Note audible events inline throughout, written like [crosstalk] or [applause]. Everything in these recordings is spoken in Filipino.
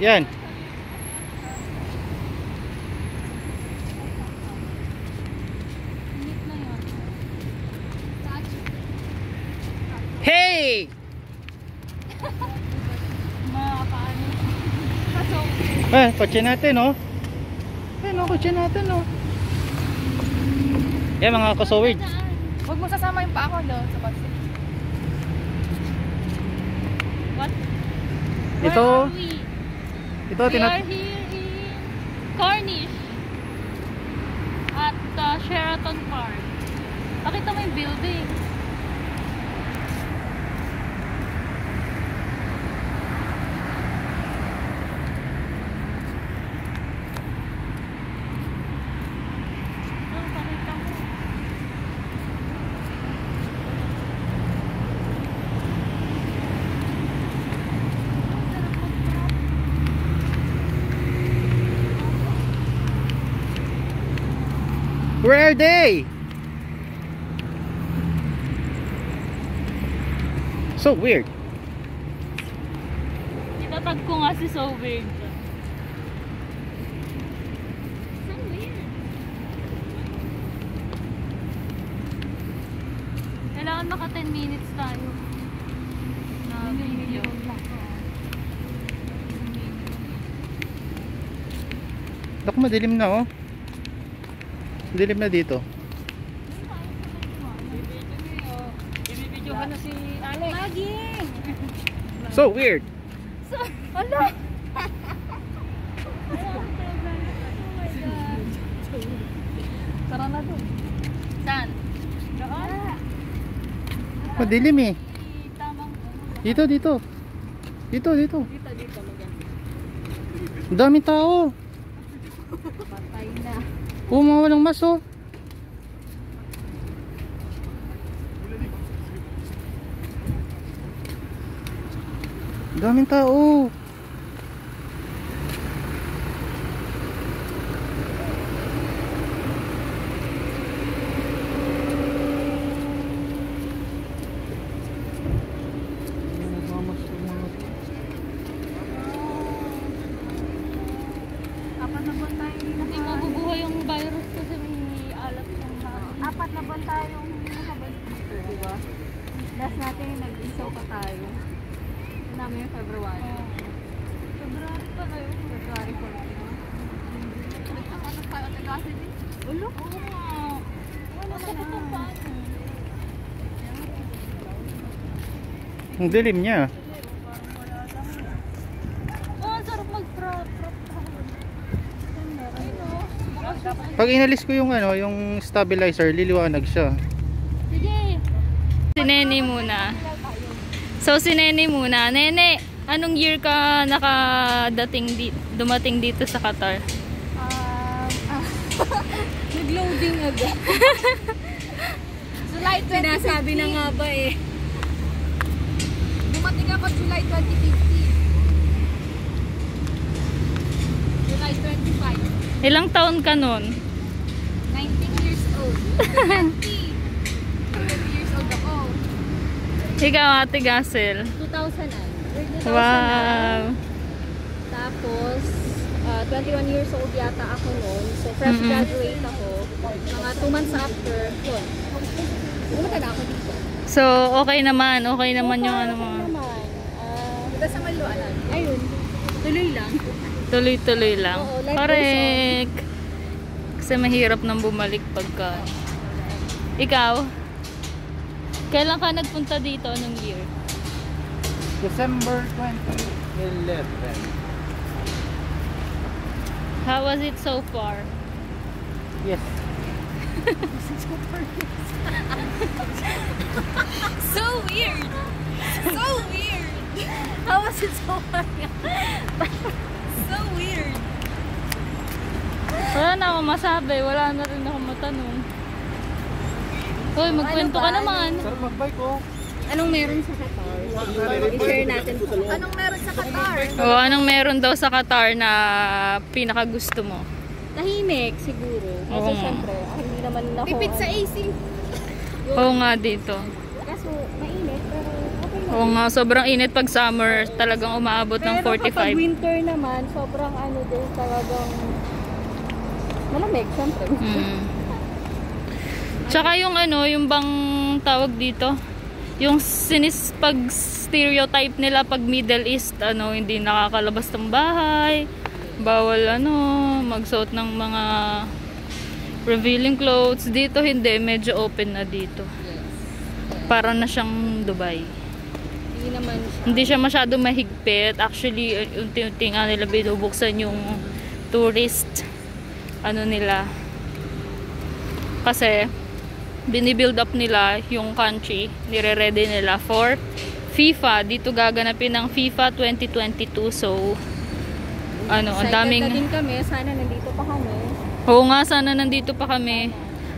Yan. Hey! Eh, kotse natin, oh. Ayan, oh, kotse natin, oh. Yan, mga kasowid. Huwag mo sasama yung pa ako, lo, sa bus. What? Ito, Where are we? Ito, we are here in Cornish. At uh, Sheraton Park. Pakita mo yung building. Oh, pakita mo. Sarap mag-drop. Where are they? So weird. Itatag ko nga si So Weird. So weird. Kailangan maka 10 minutes tayo. Na video. Naku, madilim na, oh. Dilim na dito. Ibibidyohan na si Alex. Maging! So weird. So, ala! [laughs] Tara na doon. Saan? Doon? Madilim eh. Dito, dito. Dito, dito. Dito, dito. Ang daming tao. Oo, mga walang mas, oh. Daming tao. Apat na buwan tayo hindi Hindi mabubuhay yung virus kasi may alat yung hangin. Apat na buwan tayong nakabalik dito, di ba? Last natin nag-isaw pa tayo. Ito namin yung February. February pa tayo. February 14. Nagkakanak tayo at kasi din. Ulo? Oo. Wala na na. paano. Ang dilim niya. Oh, ang sarap mag-trap. Trap, trap. Ayun o. Bukas Pag inalis ko yung ano, yung stabilizer, liliwanag siya. Sige. Si Nene muna. So si Nene muna. Nene, anong year ka nakadating di dumating dito sa Qatar? [laughs] Nag-loading agad. July Sinasabi na nga ba eh. Dumating ako July 2015. July 25. Ilang taon ka nun? 19 years old. 20. 20 years old ako. [laughs] Ikaw, Ate Gassel. 2000 an. Wow. Tapos, uh, 21 years old yata ako noon. So, fresh Mm-mm. graduate ako. Mga 2 months after, yun. Pumunta na ako dito. So, okay naman. Okay naman yung ano mga... naman. Uh, Diba sa Maluanan? Ayun. Tuloy lang. Tuloy-tuloy lang. Oo, Correct. Kasi mahirap nang bumalik pagka... Ikaw? Kailan ka nagpunta dito? Anong year? December 2011. How was it so far? Yes. [laughs] So weird! So weird! How was it so funny? [laughs] so weird! Wala na akong masabi. Wala na rin ako matanong. Hoy, magkwento ka naman. Sarap magbike, oh. Anong meron sa Qatar? I-share natin po. Anong meron sa Qatar? O, anong meron daw sa Qatar na pinakagusto mo? Tahimik siguro. Kasi Oo syempre, ah, hindi naman ako. Tipid sa AC. Oo nga dito. Kaso mainit pero okay. Oo nga, sobrang init pag summer. Talagang umaabot ng Pero kapag 45. winter naman, sobrang ano din, talagang malamig, syempre. Mm. Tsaka yung ano, yung bang tawag dito, yung sinis pag stereotype nila pag Middle East, ano, hindi nakakalabas ng bahay, bawal ano, magsuot ng mga revealing clothes. Dito hindi, medyo open na dito. Para na siyang Dubai. Hindi naman siya. Hindi siya masyado mahigpit. Actually, unti-unti nga nila binubuksan yung tourist ano nila. Kasi, binibuild up nila yung country. Nire-ready nila for FIFA. Dito gaganapin ng FIFA 2022. So, ano, ang Excited na daming... din kami, sana nandito pa kami. Oo nga, sana nandito pa kami.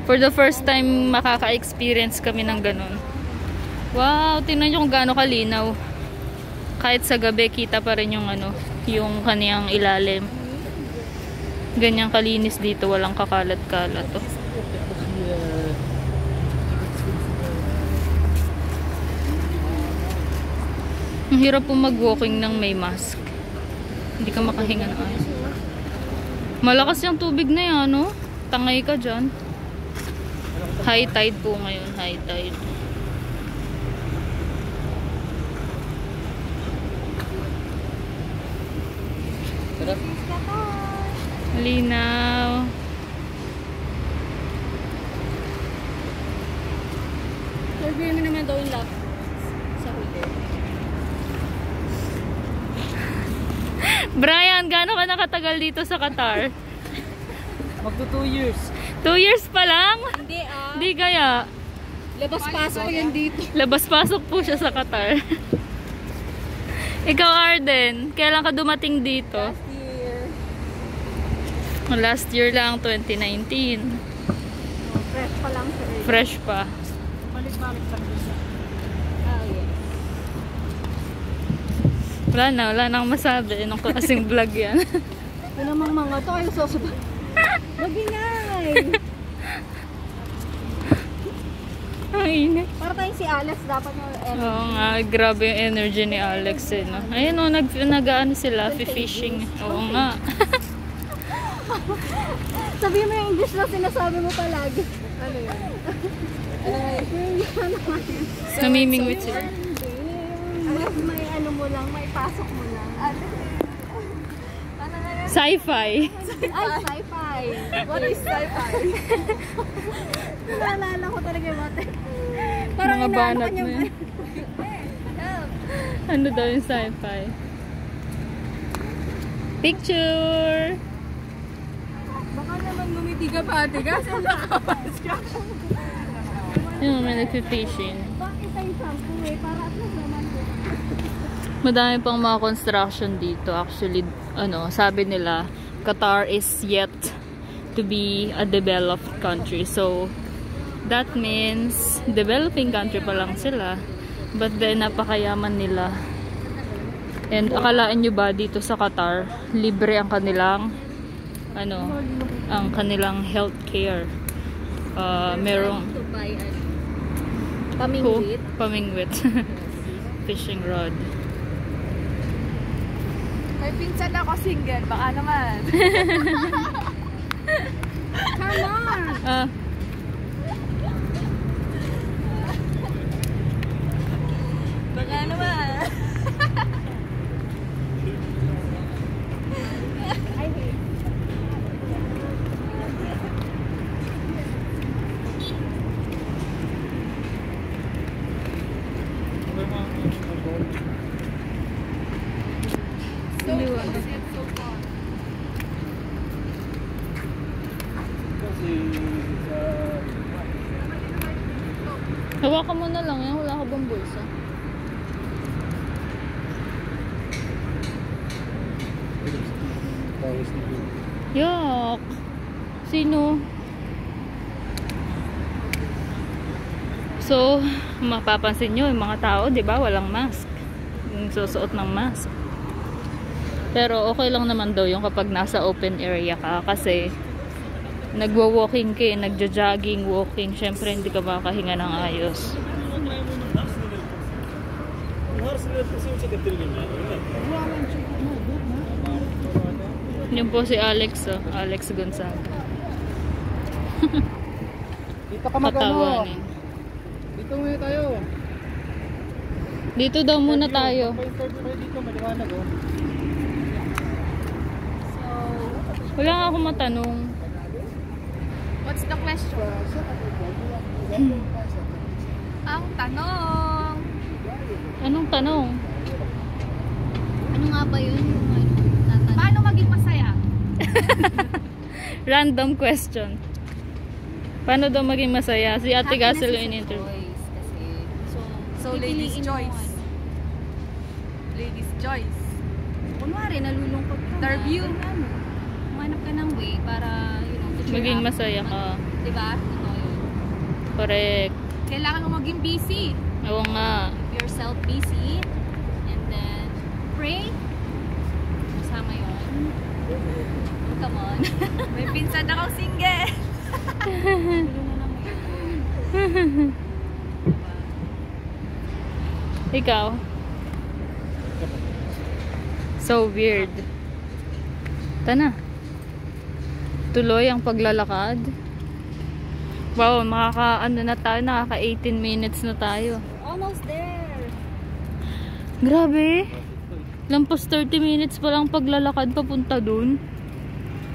For the first time, makaka-experience kami ng ganun. Wow, tingnan nyo kung gaano kalinaw. Kahit sa gabi, kita pa rin yung ano, yung kaniyang ilalim. Ganyang kalinis dito, walang kakalat-kalat. Oh. Ang hirap po mag-walking ng may mask. Hindi ka makahinga ng ayos. Malakas yung tubig na yan, no? Tangay ka dyan. High tide po ngayon, high tide. Malinaw. Sabihin mo naman daw yung lap sa huli. Brian, gaano ka nakatagal dito sa Qatar? Magto 2 years. Two years pa lang? Hindi ah. Hindi kaya. Labas-pasok yan dito. Labas-pasok po siya sa Qatar. Ikaw, Arden, kailan ka dumating dito? Last year. Last year lang, 2019. Oh, fresh pa lang siya eh. Fresh pa. Balik-balik lang siya. Ah, yes. Wala na, wala nang masabi. Anong klaseng vlog yan? [laughs] Ito namang mga to ay susubay. [laughs] Magingay! [laughs] Ang init. Para tayong si Alex, dapat na energy. Oo nga, grabe yung energy ni Alex eh, no? Ayun o, nag, nag ano sila, fishing. Oo nga. [laughs] Sabihin mo yung English na sinasabi mo palagi. Ano yun? Yung ano yun. Namimingwit sila. Yung may, ano mo lang, may pasok mo lang. Ano? Sci-fi. Ay, sci-fi. What is sci-fi? Naalala ko talaga yung mate. Parang Mga banat ko niya. na yun. Ano daw yung sci-fi? Picture! Gumiti ka pa, ate. Kasi nakapas ka. Yun, may eh? Least naman po. Madami pang mga construction dito. Actually, ano, sabi nila, Qatar is yet to be a developed country. So, that means, developing country pa lang sila. But then, napakayaman nila. And akalaan nyo ba dito sa Qatar, libre ang kanilang, ano, ang kanilang healthcare. Uh, merong, ano. Ko, Pamingwit. pamingwit. [laughs] Fishing rod. May pinsan ako single, baka naman. [laughs] Come on! Ah, Baka naman. I hate. So, it's so far. hawakan mo na lang yan. Wala ka bang bulsa? Yak! Sino? So, mapapansin nyo, yung mga tao, di ba, walang mask. Yung susuot ng mask. Pero okay lang naman daw yung kapag nasa open area ka kasi nagwo-walking ka, eh, nagja-jogging, walking, syempre hindi ka makahinga ng ayos. Yun po si Alex, oh. Alex Gonzaga. Dito ka mag ano. Katawanin. Dito muna tayo. Dito daw muna tayo. Dito, maliwanag oh. So, Wala nga akong matanong. what's the question? Ang tanong! Anong tanong? Ano nga ba yun? Yung ano, tatanong. Paano maging masaya? [laughs] Random question. Paano daw maging masaya? Si Ate Happiness a yung interview. choice kasi. So, So, ladies' choice. ano. Ladies' choice. Kunwari, nalulungkot ka. Interview. Ano, ka ng way para, you know, to Maging up. masaya ka. Diba? Totoo yun. Correct. Kailangan mo maging busy. Oo nga. Keep yourself busy. And then, pray. Kasama yun. Come on. [laughs] May pinsan akong single. [laughs] Ikaw? So weird. Tana. Tuloy ang paglalakad. Wow, makaka ano na tayo, nakaka 18 minutes na tayo. Almost there. Grabe. Lampas 30 minutes pa lang paglalakad papunta dun.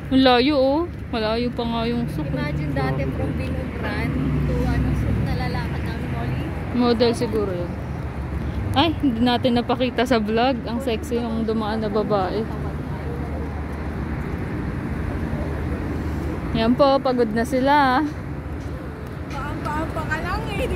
Ang layo oh. Malayo pa nga yung suk. Imagine dati from Binugran to ano, so nalalakad namin Molly. Model siguro yun. Ay, hindi natin napakita sa vlog. Ang sexy yung dumaan na babae. Yan po, pagod na sila. Paampa-ampa ka lang eh. [laughs]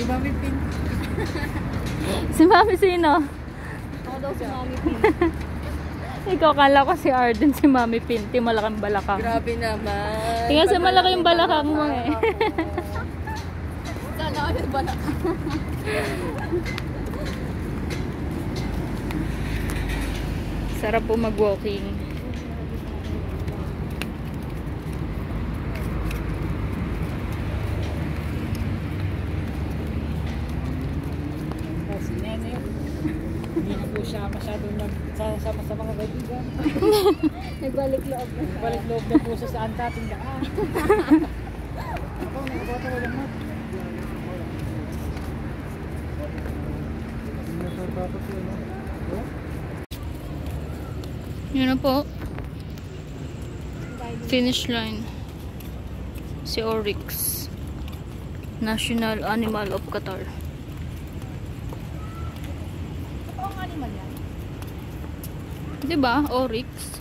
Si Mami Pin. [laughs] Si Mami sino? Ako daw si Mami Pin. [laughs] Ikaw kala ko si Arden, si Mami Pinti, malaking balakang. Grabe naman. Tingnan sa malaki [laughs] yung balakang mo eh. Sana ako nagbalak. Sarap po mag-walking. Si Nene. Hindi na masyadong nagsasama sa mga kaibigan. [laughs] Nagbalik loob na. Balik loob na po siya sa antating daan. Ako, nakabata wala mo. Yun na po. Finish line. Si Oryx. National Animal of Qatar. Oo nga naman yan. Di ba? Oryx.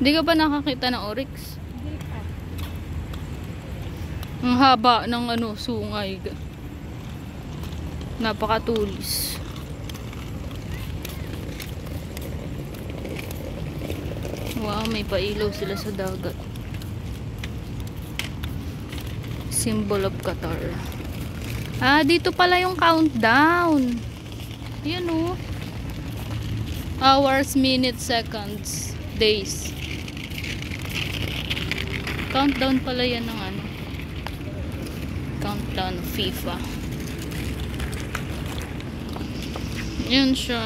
Hindi ka pa nakakita ng Oryx? Ang haba ng ano, sungay. Napakatulis. Wow, may pailaw sila sa dagat. Symbol of Qatar. Ah, dito pala yung countdown. Yan oh. Hours, minutes, seconds, days. Countdown pala yan ng ano. Countdown FIFA. Yan siya.